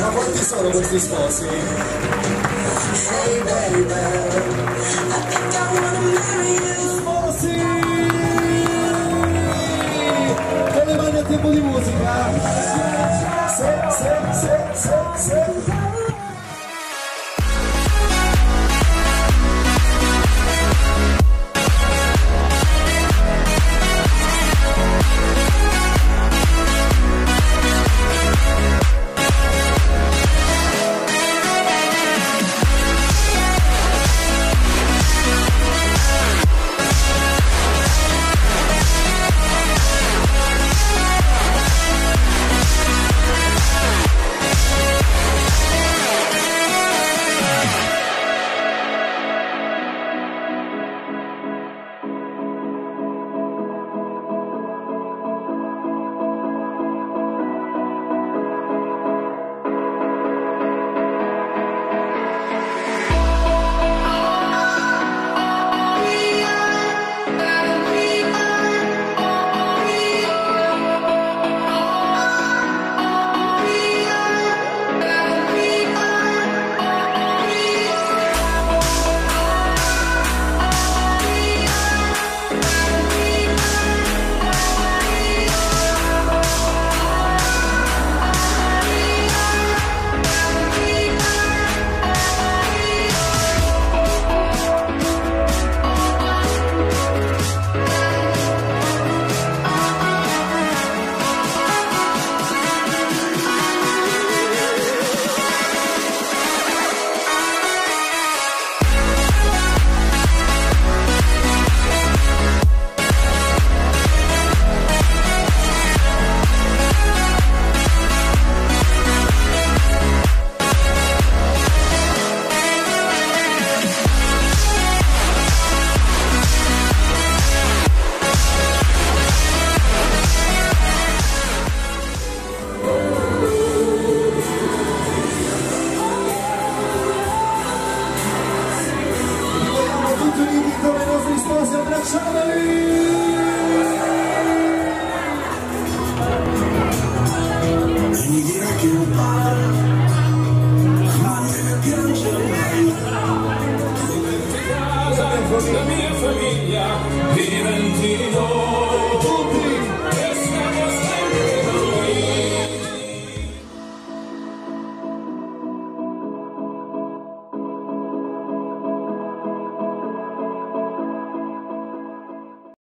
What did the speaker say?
Ma quanti sono questi sposi? Hey baby uniti come nostri sposi, abbracciamoli! E mi dirà che non parla, ma deve piangere mai. Casa con la mia famiglia, diventi noi.